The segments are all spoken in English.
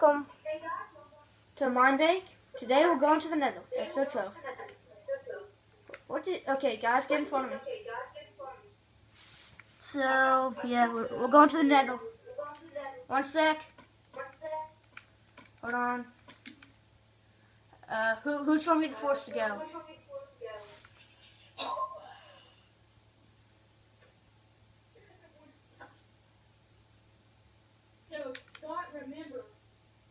welcome to Monday. Today we're going to the Nether, episode 12. What did, okay guys, get in front of me. So, yeah, we're, we're going to the Nether. One sec. Hold on. Uh, who, who's going to be the first to go? So, Scott, remember,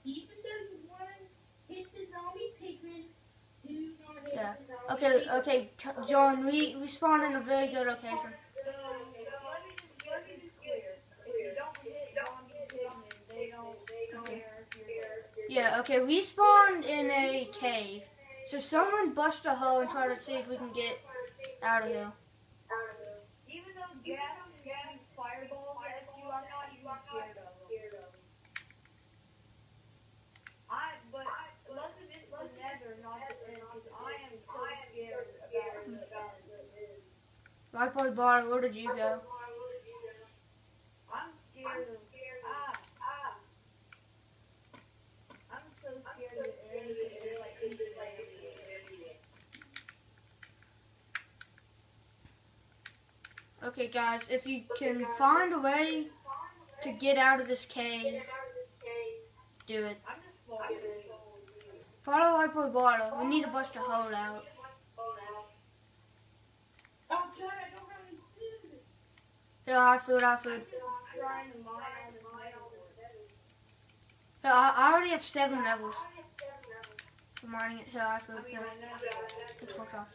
even though you want to hit the zombie pigmen, do not hit Yeah. the zombie Okay, okay, John, we, we spawned in a very good location. Yeah, okay, we spawned in a cave. So someone bust a hole and try to see if we can get out of here. Even though ghasts is getting fireballs at you, I'm not even scared of them. I, but unless it is the nether, not the end, because I am so scared about it. My boy Bartle, where did you go? I'm scared of. Ah, ah. I'm so scared of anything that's like this Okay, guys, if you can find a way to get out of this cave, do it. I'm just following Follow boy Bartle. We need to bust a hole out. Oh, God, I don't have any food. Here, I food, I food. Here, I, already have seven levels for mining it. Here, I food. Off. Yeah, it's called nether.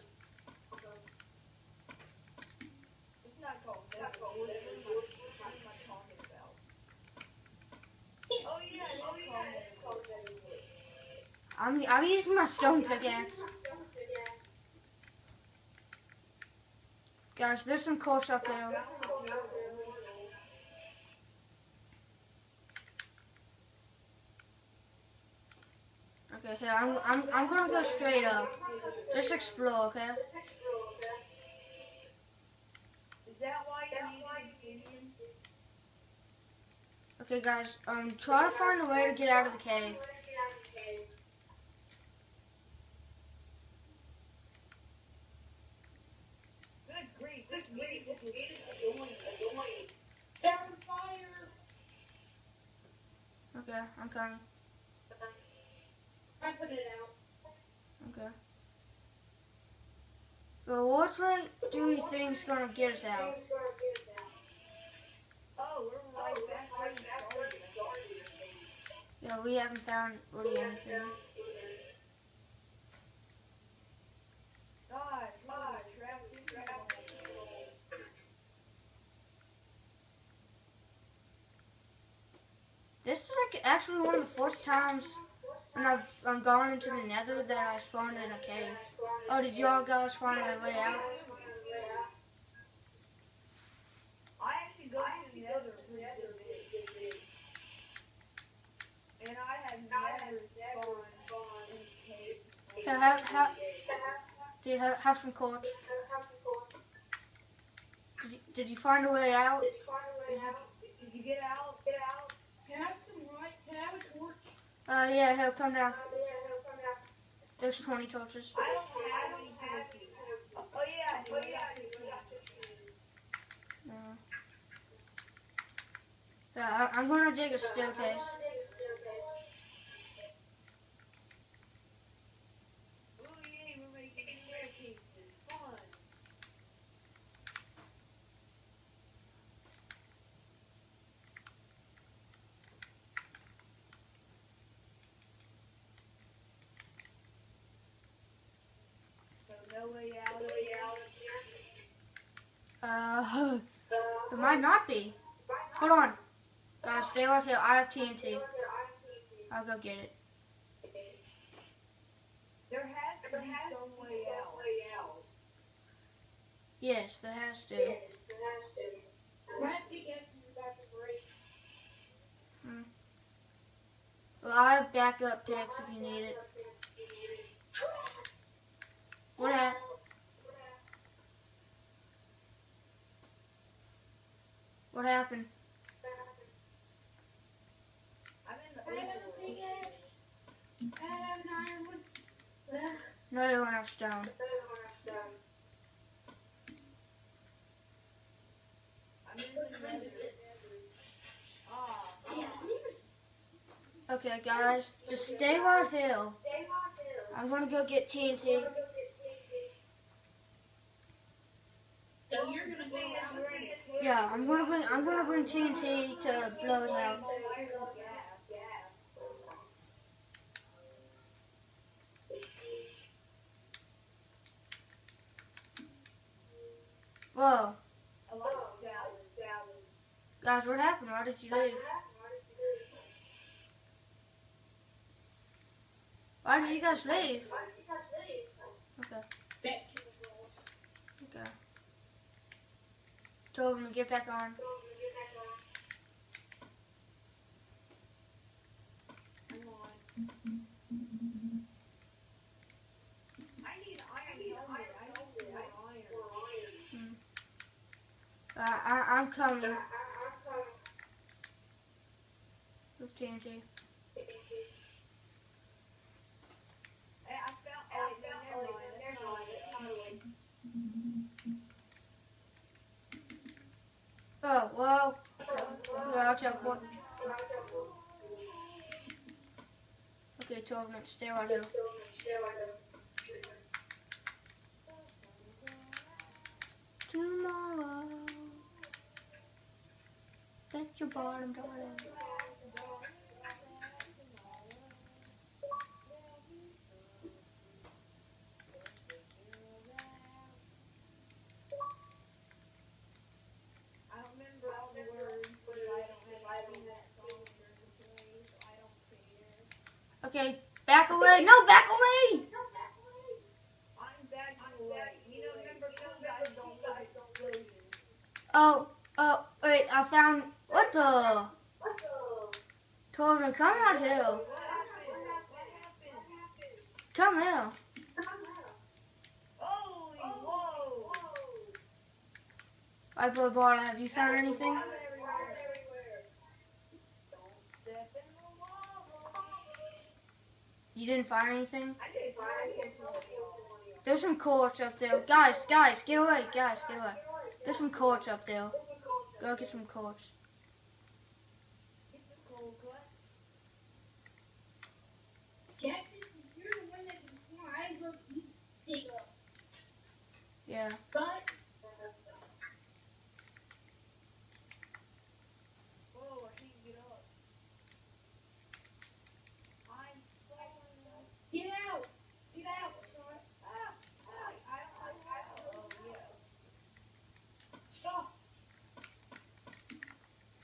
I'm, I'm using my stone pickaxe. Guys, there's some course up here. Okay, here, I'm, I'm, I'm gonna go straight up. Just explore, okay? Okay, guys, um, try to find a way to get out of the cave. Good grief, this grief is annoying, annoying. Down fire. Okay, I'm coming. I put it out. Okay. But what way do we think's gonna get us out? Oh. Yeah, we haven't found really anything. God, God, trap, trap. This is like actually one of the first times when I've I'm gone into the nether that I spawned in a cave. Oh, did y'all guys find a way out? I actually go to the nether. And I have never spawned in a cave. Here, have, have, dude, have, have some quartz. Did you, did you find a way out? Did you get out? Get out? Can I have some light? Can I have a torch? Uh, yeah, here, come down. There's 20 torches. Uh, I'm gonna dig a staircase. Ooh, yay, we're making staircases. Fun. So no way out, no way out of here. Uh, it might not be. Hold on. Guys, stay right here. I have TNT. I'll go get it. There has to be some way out. Yes, there has to. My pickaxe is about to break. Well, I have backup picks if you need it. What hap- What happened? I'm in the Can I have a overworld. pickaxe? And I have an iron one. Ugh. No, you don't have stone. I'm in the nether. Ah. Yes, yes. Okay, guys, just stay on hill. I'm gonna go get TNT. So you're gonna. Yeah, I'm gonna bring I'm gonna bring TNT to blow us out. Whoa, guys, what happened? Why did you leave? Why did you guys leave? Okay, Back to the walls. okay. Told him to get back on. Iron. Uh, I, I'm coming. With TNT. Hey, I found. Oh, wait, no, never mind. That's not it. It's not it. Oh, well. Well, teleport. Okay, 12 minutes. Stay right here. Tomorrow. Bet your bottom dollar. I don't remember all the words, but I don't have I don't that song originally, so I don't care. Okay, back away. No, back away! I'm backing away. You know, remember some guys don't like explosions. Oh, oh, wait, I found. What the? Told him to come out here. What happened? What happened? Come here. I boy Barla, have you found anything? Water everywhere. Don't step in the lava. You didn't find anything? I did find it. There's some quartz up there. Guys, guys, get away. Guys, get away. There's some quartz up there. Go get some quartz. Yeah. the cold cut. Texas, if you're the one that can fly, look, you dig up. Yeah. But Whoa, I can't get up. I'm falling. get out. Get out, son. Ah, ah, I don't know how. Oh, yeah. Stop.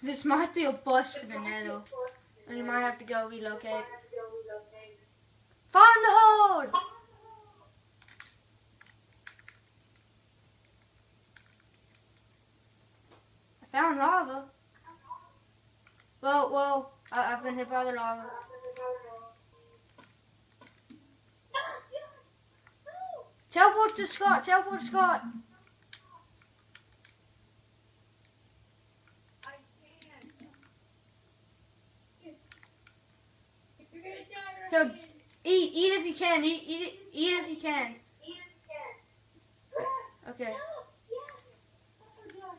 This might be a bust for the nether. And you might have to go relocate. Find the hold! I found lava. Whoa, whoa. I, I've been hit by the lava. Teleport to Scott. Teleport to Scott. You're gonna die Here, right here. Eat, eat if you can. Eat, eat, it- eat if you can. Okay. No. Yeah. My god.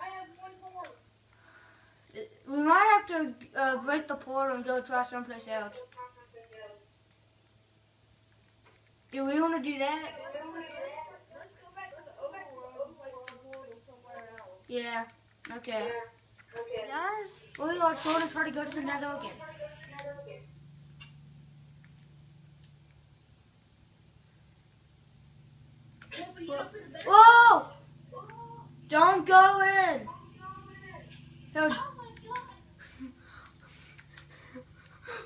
I have one more. We might have to uh, break the portal and go try someplace else. Do we want to do that? Let's go back to the overworld, place the portal somewhere else. Yeah. Okay. Guys, we are going to try to go to the nether again. Well, you know, for the better- Whoa! Don't go in. No,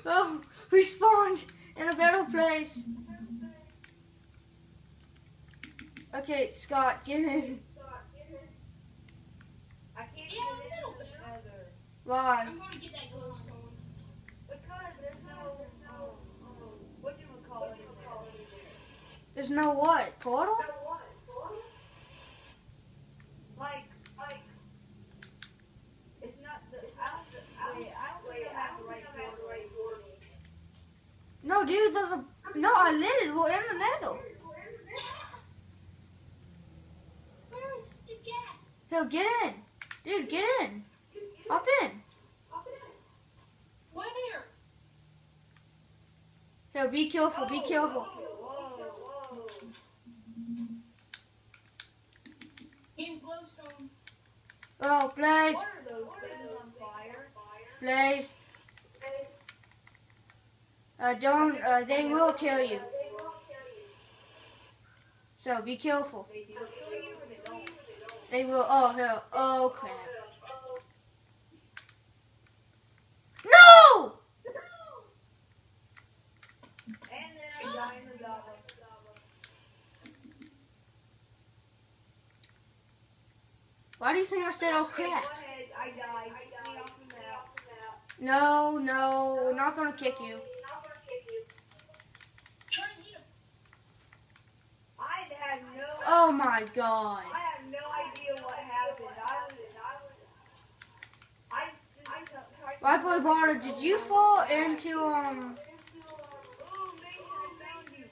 Oh we spawned in a better place. Okay, Scott, get in. Why? I'm gonna get that glowstone. Because there's no, what you call it. There's no what? Portal? Like, like, it's not the, I don't, I, I don't think I have the right portal. No, No, dude, there's a. No, I lit it. We're in the middle. Where's the ghast? Yo, get in. Dude, get in. Hop in. Up in. Where? Yo, be careful, be careful. Whoa, whoa. In glowstone. Oh, Blaze, What are those things on fire? Blaze. Uh, don't, uh, they will kill you. So be careful. They do kill you or they don't? They will, oh, hell, oh crap. No! And then I die in the lava. Why do you think I said oh crap? go ahead. I died. Get me off the map. No, no, we're not gonna kick you. Try and hit him. I have no. Oh my god. I have no idea what happened. I was. I was. I just. tried to- White boy Barter, did you fall into um? Ooh, Mason, I found you.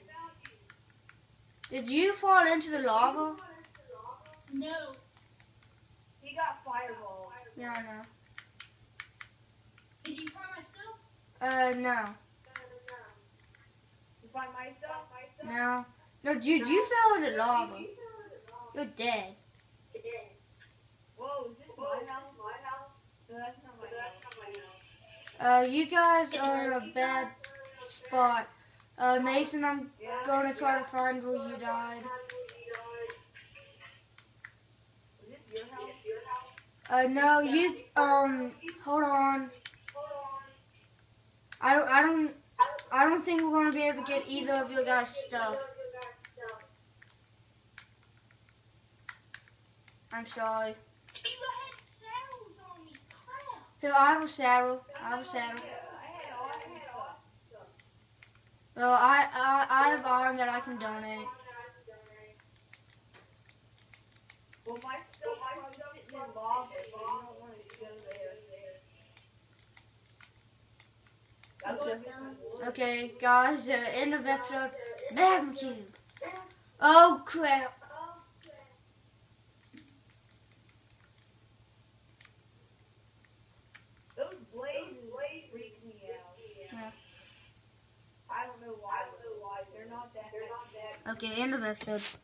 Did you fall into the lava? No. He got fireball. Yeah, I know. Did you find my stuff? Uh, no, You find my stuff? My stuff? no, no, dude, you fell into lava. You're dead. Whoa, is this my house? My house? No, that's not my house. Uh, you guys are in a bad spot. Uh, Mason, I'm Yeah. going to try to find where you died. Is this your house? Uh, no, you um, hold on. I don't, I don't, I don't think we're gonna be able to get either of your guys' stuff. I'm sorry. You. Here, I have a saddle. I have a saddle. Well, I, I, I have iron that I can donate. Well, my my stuff is in lava, so you don't want to go there. Okay. was down. Okay, guys, uh, end of episode. Magma cube. Oh crap. Those blazes freak me out. Yeah. I don't know why. They're not that. They're not that. Okay, end of episode.